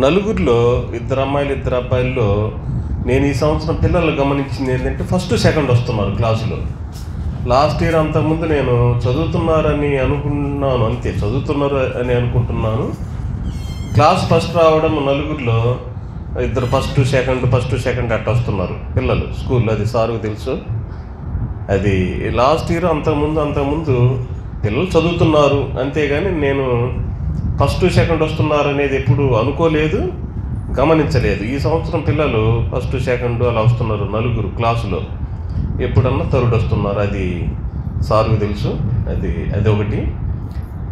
నలుగురిలో ఇద్దరు అమ్మాయిలు ఇద్దరు అబ్బాయిల్లో నేను ఈ సంవత్సరం పిల్లలు గమనించింది ఏంటంటే ఫస్ట్ సెకండ్ వస్తున్నారు క్లాసులో. లాస్ట్ ఇయర్ అంతకుముందు నేను చదువుతున్నారని అనుకున్నాను అంతే చదువుతున్నారు అని అనుకుంటున్నాను. క్లాస్ ఫస్ట్ రావడం నలుగురిలో ఇద్దరు ఫస్ట్ సెకండ్ ఫస్ట్ సెకండ్ అట్ట వస్తున్నారు పిల్లలు స్కూల్లో అది సార్కు తెలుసు. అది లాస్ట్ ఇయర్ అంతకుముందు అంతకుముందు పిల్లలు చదువుతున్నారు అంతేగాని నేను ఫస్ట్ సెకండ్ వస్తున్నారు అనేది ఎప్పుడు అనుకోలేదు గమనించలేదు. ఈ సంవత్సరం పిల్లలు ఫస్ట్ సెకండ్ అలా వస్తున్నారు నలుగురు క్లాసులో. ఎప్పుడన్నా థర్డ్ వస్తున్నారు అది సార్కు తెలుసు అది అది ఒకటి.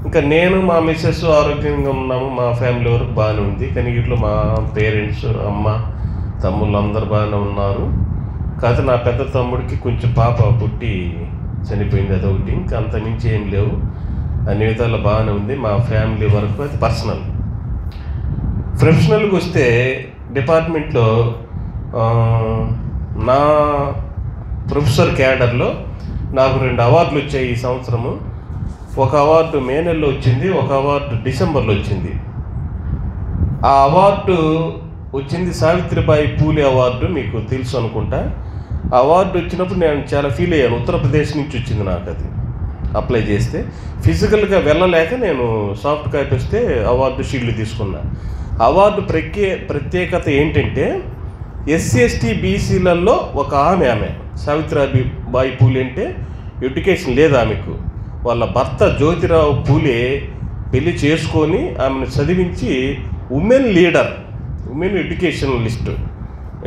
ఇంకా నేను మా మిస్సెస్ ఆరోగ్యంగా ఉన్నాము మా ఫ్యామిలీ వరకు బాగానే ఉంది. కానీ ఇట్లా మా పేరెంట్స్ అమ్మ తమ్ముళ్ళు అందరు బాగానే ఉన్నారు. కాకపోతే నా పెద్ద తమ్ముడికి కొంచెం పాప పుట్టి చనిపోయింది అదొకటి. ఇంకా అంత మించి ఏం లేవు. అన్ని విధాలు బాగానే ఉంది. మా ఫ్యామిలీ వరకు అది పర్సనల్. ప్రొఫెషనల్కి వస్తే డిపార్ట్మెంట్లో నా ప్రొఫెసర్ క్యాడర్లో నాకు రెండు అవార్డులు వచ్చాయి ఈ సంవత్సరము. ఒక అవార్డు మే నెలలో వచ్చింది ఒక అవార్డు డిసెంబర్లో వచ్చింది. ఆ అవార్డు వచ్చింది సావిత్రిబాయి పూలే అవార్డు మీకు తెలుసు అనుకుంటా. ఆ అవార్డు వచ్చినప్పుడు నేను చాలా ఫీల్ అయ్యాను. ఉత్తరప్రదేశ్ నుంచి వచ్చింది నాకు అది అప్లై చేస్తే ఫిజికల్గా వెళ్ళలేక నేను సాఫ్ట్ కాపీ వస్తే అవార్డు షీల్డ్ తీసుకున్నా. అవార్డు ప్రత్యే ప్రత్యేకత ఏంటంటే ఎస్సీ ఎస్టీ బీసీలలో ఒక ఆమె ఆమె. సావిత్రాబి బాయి పూలే అంటే ఎడ్యుకేషన్ లేదు ఆమెకు. వాళ్ళ భర్త జ్యోతిరావు పూలే పెళ్ళి చేసుకొని ఆమెను చదివించి women leader women education list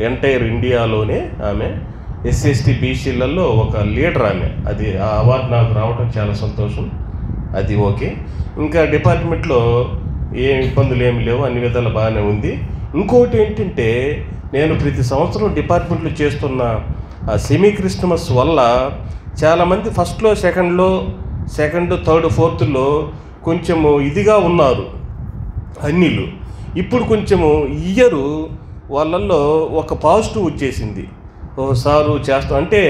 entire ఇండియాలోనే ఆమె. ఎస్సీఎస్టీ బీసీలలో ఒక లీడర్ ఆమె. అది ఆ అవార్డు నాకు రావడం చాలా సంతోషం. అది ఓకే. ఇంకా డిపార్ట్మెంట్లో ఏ ఇబ్బందులు ఏమి లేవు అన్ని విధాలు బాగానే ఉంది. ఇంకోటి ఏంటంటే నేను ప్రతి సంవత్సరం డిపార్ట్మెంట్లో చేస్తున్న ఆ సెమీ క్రిస్టమస్ వల్ల చాలామంది ఫస్ట్లో సెకండ్లో సెకండ్ థర్డ్ ఫోర్త్లో కొంచెము ఇదిగా ఉన్నారు అన్నిలు. ఇప్పుడు కొంచెము ఇయ్యరు వాళ్ళల్లో ఒక పాజిటివ్ వచ్చేసింది. సారు చేస్తాం అంటే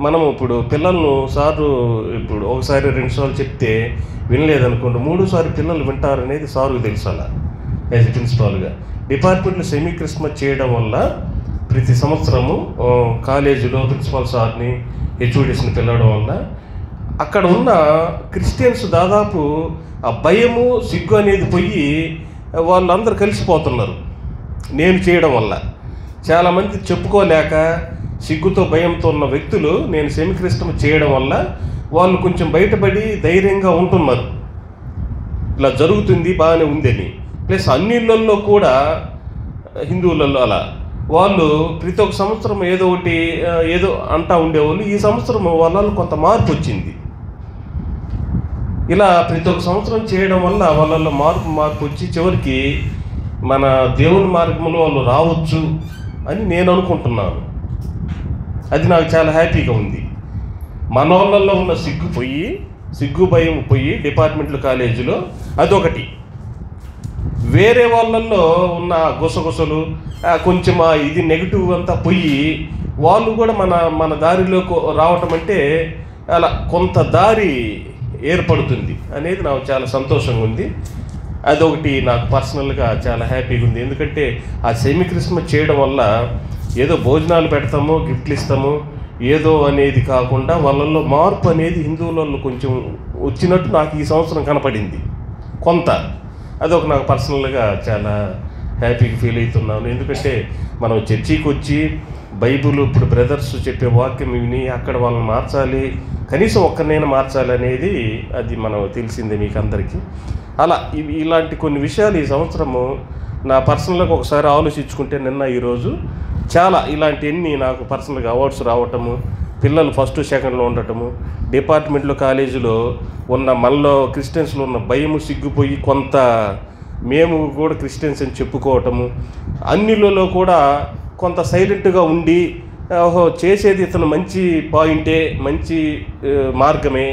మనం ఇప్పుడు పిల్లలను సారు ఇప్పుడు ఒకసారి రెండు సార్లు చెప్తే వినలేదనుకోండి మూడోసారి పిల్లలు వింటారనేది సారు తెలుసు అలా యాజ్ ప్రిన్సిపాల్గా డిపార్ట్మెంట్లో సెమీ క్రిస్మస్ చేయడం వల్ల ప్రతి సంవత్సరము కాలేజీలో ప్రిన్సిపాల్ సార్ని హెచ్ఓడిస్ని పిలవడం వల్ల అక్కడ ఉన్న క్రిస్టియన్స్ దాదాపు ఆ భయము సిగ్గు అనేది పోయి వాళ్ళందరూ కలిసిపోతున్నారు. నేను చేయడం వల్ల. చాలామంది చెప్పుకోలేక సిగ్గుతో భయంతో ఉన్న వ్యక్తులు నేను సెమిక్రిస్టం చేయడం వల్ల వాళ్ళు కొంచెం బయటపడి ధైర్యంగా ఉంటున్నారు. ఇలా జరుగుతుంది బాగానే ఉందని. ప్లస్ అన్నిళ్ళల్లో కూడా హిందువులలో అలా. వాళ్ళు ప్రతి ఒక్క సంవత్సరం ఏదో ఒకటి ఏదో అంటా ఉండేవాళ్ళు. ఈ సంవత్సరం వాళ్ళలో కొంత మార్పు వచ్చింది. ఇలా ప్రతి ఒక్క సంవత్సరం చేయడం వల్ల వాళ్ళల్లో మార్పు మార్పు వచ్చి చివరికి మన దేవుని మార్గంలో వాళ్ళు రావచ్చు. అని నేను అనుకుంటున్నాను. అది నాకు చాలా హ్యాపీగా ఉంది. మనోళ్ళల్లో ఉన్న సిగ్గు పోయి సిగ్గు భయం పోయి డిపార్ట్మెంటల్ కాలేజీలో అదొకటి. వేరే వాళ్ళల్లో ఉన్న గుసగుసలు కొంచెం ఇది నెగిటివ్ అంతా పోయి వాళ్ళు కూడా మన మన దారిలోకి రావటం అంటే అలా కొంత దారి ఏర్పడుతుంది అనేది నాకు చాలా సంతోషంగా ఉంది. అదొకటి నాకు పర్సనల్గా చాలా హ్యాపీగా ఉంది. ఎందుకంటే ఆ సెమీ క్రిస్మస్ చేయడం వల్ల ఏదో భోజనాలు పెడతాము గిఫ్ట్లు ఇస్తాము ఏదో అనేది కాకుండా వాళ్ళల్లో మార్పు అనేది హిందువులలో కొంచెం వచ్చినట్టు నాకు ఈ సంవత్సరం కనపడింది. కొంత. అదొక నాకు పర్సనల్గా చాలా హ్యాపీగా ఫీల్ అవుతున్నాను. ఎందుకంటే మనం చర్చికి వచ్చి బైబుల్ ఇప్పుడు బ్రదర్స్ చెప్పే వాక్యం విని అక్కడ వాళ్ళని మార్చాలి కనీసం ఒక్కరినైనా మార్చాలి అనేది అది మనం తెలిసిందే మీకు అందరికీ అలా ఇవి ఇలాంటి కొన్ని విషయాలు ఈ సంవత్సరము నా పర్సనల్గా ఒకసారి ఆలోచించుకుంటే నిన్న ఈరోజు చాలా ఇలాంటివన్నీ నాకు పర్సనల్గా అవార్డ్స్ రావటము పిల్లలు ఫస్ట్ సెకండ్లో ఉండటము డిపార్ట్మెంట్లో కాలేజీలో ఉన్న మనలో క్రిస్టియన్స్లో ఉన్న భయము సిగ్గుపోయి కొంత మేము కూడా క్రిస్టియన్స్ అని చెప్పుకోవటము అన్నిలలో కూడా కొంత సైలెంట్గా ఉండి ఓహో చేసేది ఇతను మంచి పాయింటే మంచి మార్గమే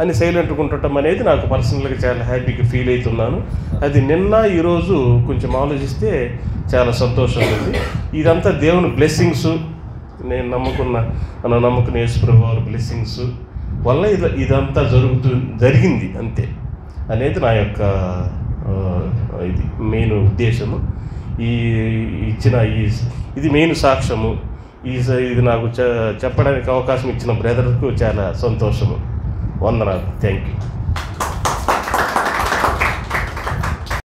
అని సైలెంట్గా ఉండటం అనేది నాకు పర్సనల్గా చాలా హ్యాపీగా ఫీల్ అవుతున్నాను. అది నిన్న ఈరోజు కొంచెం ఆలోచిస్తే చాలా సంతోషం ఉంది ఇదంతా దేవుని బ్లెస్సింగ్స్ నేను నమ్ముకున్న నా నమ్ముకున్న యేసుప్రభు వారి బ్లెస్సింగ్స్ వల్ల ఇది ఇదంతా జరుగుతూ జరిగింది అంతే అనేది నా యొక్క ఇది మెయిన్ ఉద్దేశము. ఈ ఇచ్చిన ఈ ఇది మెయిన్ సాక్ష్యము. ఈ స- ఇది నాకు చెప్పడానికి అవకాశం ఇచ్చిన బ్రదర్కు చాలా సంతోషము. వందనాలు థ్యాంక్ యూ